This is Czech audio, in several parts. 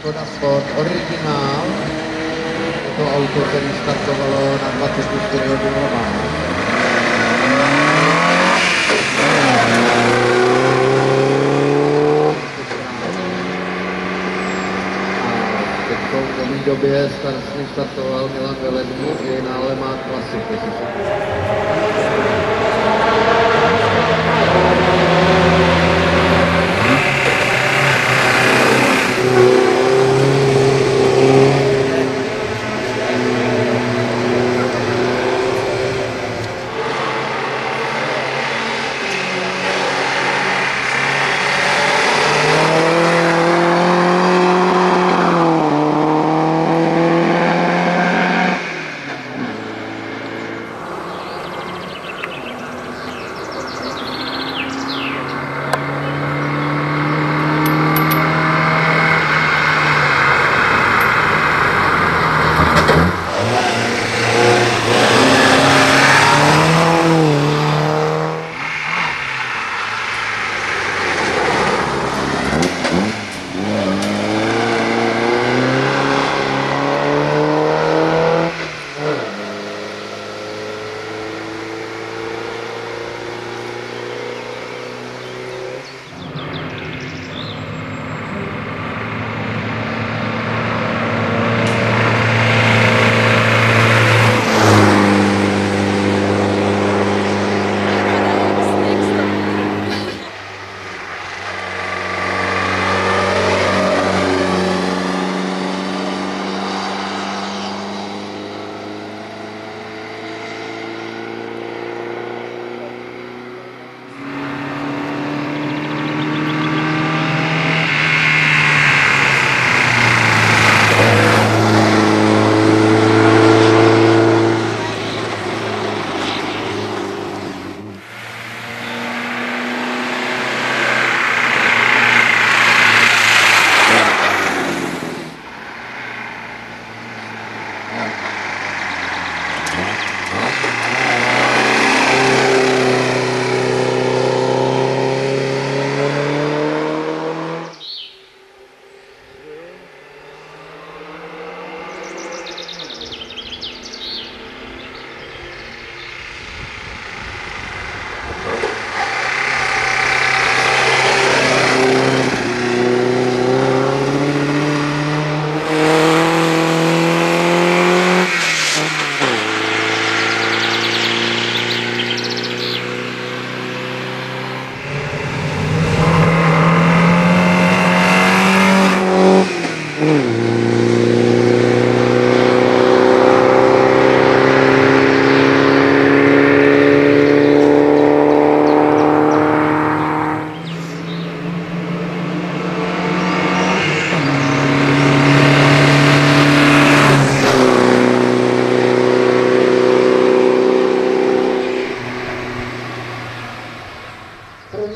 Skoda Sport originál. Je to auto, které startovalo na 24 hodinová. V době start, startoval Milan Veledný i na Le Mans Classic. jestli se-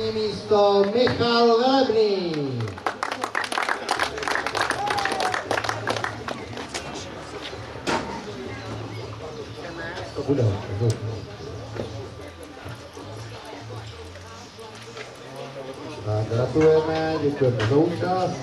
První místo Michal Velebný. Gratulujeme, děkujeme za účast.